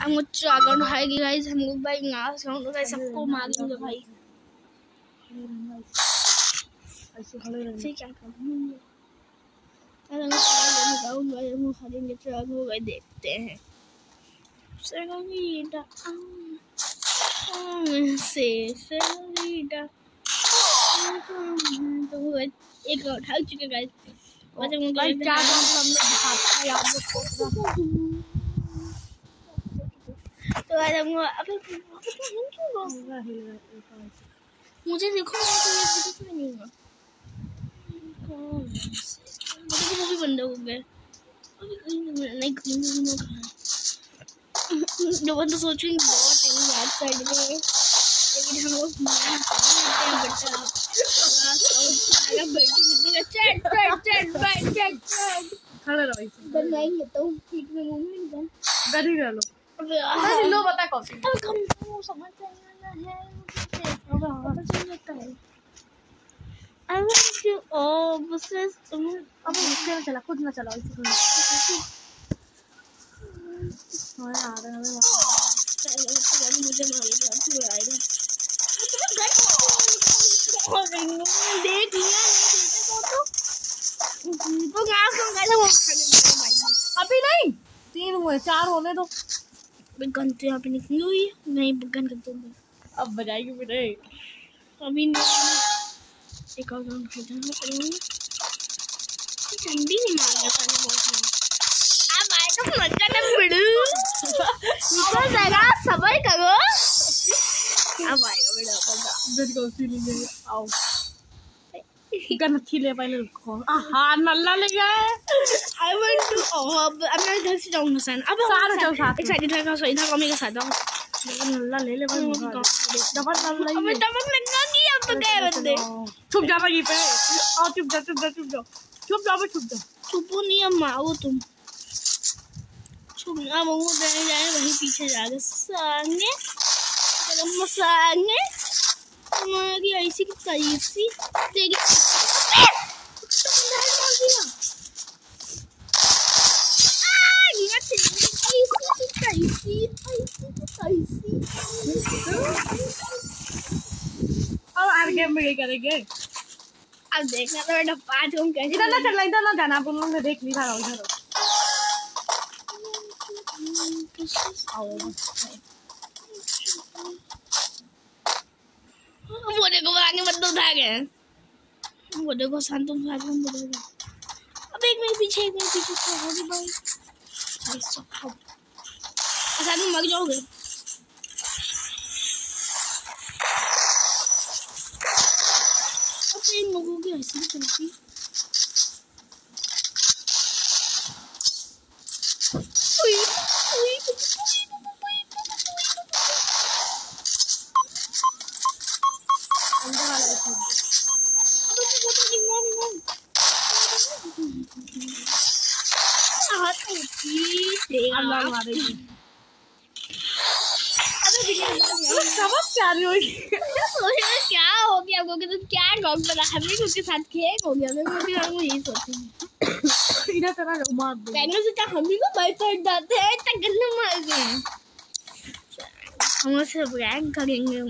हमको चागन खाएगी गाइस हमको भाई नाश खाऊँगा गाइस सबको मारेंगे भाई। ऐसे खड़े से क्या करूँगा अरे मैं खाने जाऊँगा ये मुँह खाने चाग हो गए देखते हैं। तो एक उठा चुके मुझे भाई क्या हमने दिखाते हैं आप लोग को तो आज हम मुझे देखो मैं तो नहीं तो वो भी बंद हो कहीं नहीं जो बंद सोचेंगे बहुत टाइम याद कर लिए लेकिन हम लोग हैं रहो बनाएँगे तो ठीक में मम्मी गन गड़ी रह लो अबे अरे लो बता कम समझ जाना है हाँ। है I want to oh बस तुम अब उसके ना चला खुद ना चला ऐसे खड़े हाँ यार अरे मुझे देख लिया तो तो गाँव अभी नहीं तीन हुए चार होने दो। मैं गन तो यहाँ पे निकली हुई है नहीं गन कर दूँगी अब बजाएगी फिर अभी एक और गन खरीदना पड़ेगा ठंडी नहीं मार गया पहले बहुत में अब आएगा मज़ा ना बिड़ू निकल जाएगा सबर करो। अब आएगा मज़ा मेरी कॉफ़ी आओ। थी ले पहले रखो हाँ नल्ला ले गया I want to oh अब अब मैं घर से जाऊँगा सन अब सारे जाओ साथ एक में। सेकंड का सो इधर कमी का साथ जाओ। नल्ला ले ले भाई। आ डबल नल्ला अबे। तब लगना नहीं अब तो गए बंदे। छुप जा भाई पे आओ चुप जा चुप जा चुप जा चुप जा भाई चुप जा चुपो नहीं अम्मा वो तुम। चुप ना वो जाने जाए वहीं पीछे जाके संगे चलो संगे हमारी ऐसी की तेरी आर गेम में करेंगे। अब देखना तो बेटा पाँच हम कैसे इधर ना चलना इधर ना जाना आप लोगों देख लिया रहो इधर आओ वो देखो आगे बंदे उठा गए। वो देखो शांतुम शांतुम बोल रहा अब एक मेरे पीछे, एक मेरे पीछे से हो गई भाई भाई साहब अच्छा तुम मर जाओगे। अब इन लोगों की ऐसी चलती अल्लाह अबे मारेगी समझ क्या हो गया? वो तो क्या गॉग बना? हमें उसके साथ खेल हो गया। मैं भी हम यही सोचती इधर तेरा मार दे। कहने से क्या हम भी को भाई पड़ जाते हैं तक गन्ने मार गए हम से रैंक करेंगे हम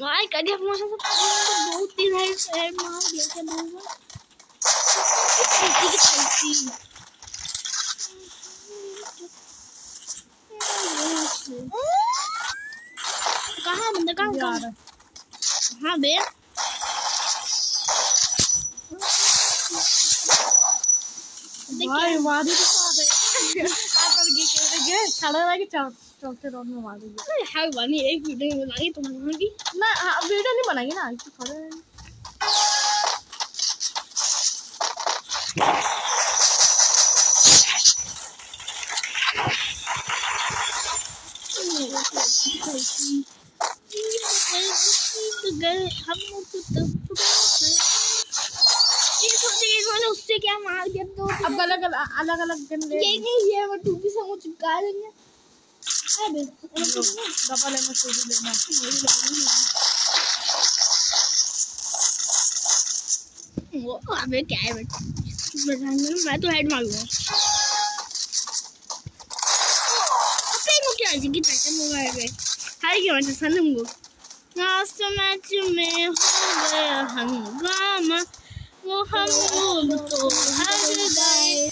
मार करिए हम से बहुत दिन है। मार दिया क्या कहाँ बंदा कहाँ? कहाँ हाँ बे भाई मारी तो साथ है। आप कर गए कह रहे खड़ा रह के चौथे राउंड में अरे वानी एक वीडियो बनाई तुम लोगों की ना हाँ, वीडियो नहीं बनाएँगे ना ऐसे खड़े गए हम तो तो उससे क्या मार दिया? तो अब अलग अलग अलग गन ये नहीं ये वो टूपी से वो चिपका देंगे। अबे डबल एमएस से भी लेना मेरी लगी वो अबे क्या है बेटा? मैं तो हेड मारूँगा Okay, mo kya jigi ta mo ga ga. Hari ke wanta sanin go. नाच में हो गया हंगामा मोहम्मद तो हर गाय